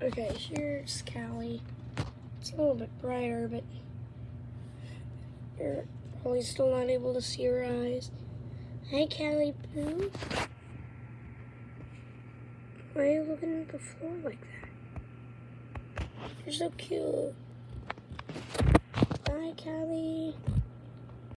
Okay, here's Cali. It's a little bit brighter, but you're probably still not able to see her eyes. Hi, Cali Poo. Why are you looking at the floor like that? You're so cute. Hi, Cali.